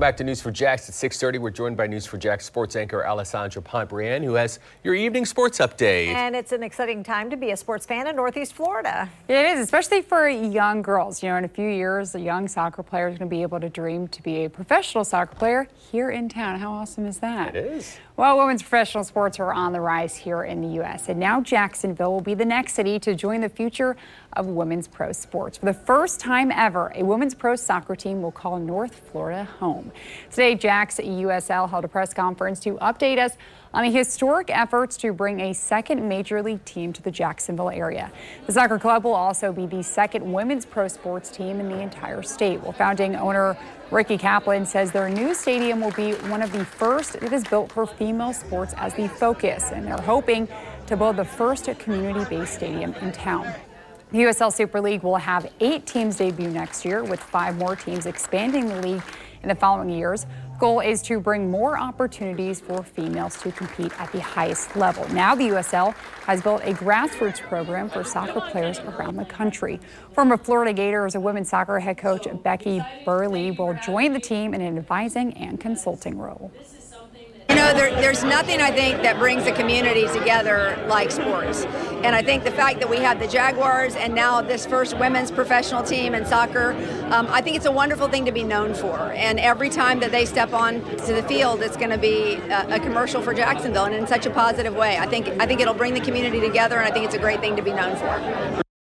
Back to News for Jax at 6:30. We're joined by News for Jax sports anchor Alessandra Ponte-Brienne, who has your evening sports update. And it's an exciting time to be a sports fan in Northeast Florida. It is, especially for young girls. You know, in a few years, a young soccer player is going to be able to dream to be a professional soccer player here in town. How awesome is that? It is. Well, women's professional sports are on the rise here in the U.S. And now Jacksonville will be the next city to join the future of women's pro sports. For the first time ever, a women's pro soccer team will call North Florida home. Today, Jax USL held a press conference to update us on the historic efforts to bring a second major league team to the Jacksonville area. The soccer club will also be the second women's pro sports team in the entire state. Well, founding owner Ricky Caplin says their new stadium will be one of the first that is built for female sports as the focus, and they're hoping to build the first community-based stadium in town. The USL Super League will have eight teams debut next year, with five more teams expanding the league in the following years. Goal is to bring more opportunities for females to compete at the highest level. Now the USL has built a grassroots program for soccer players around the country. Former Florida Gators women's soccer head coach Becky Burleigh will join the team in an advising and consulting role. Know, there, there's nothing I think that brings a community together like sports. And I think the fact that we have the Jaguars and now this first women's professional team in soccer, um, I think it's a wonderful thing to be known for. And every time that they step on to the field, it's going to be a, a commercial for Jacksonville and in such a positive way. I think I think it'll bring the community together, and I think it's a great thing to be known for.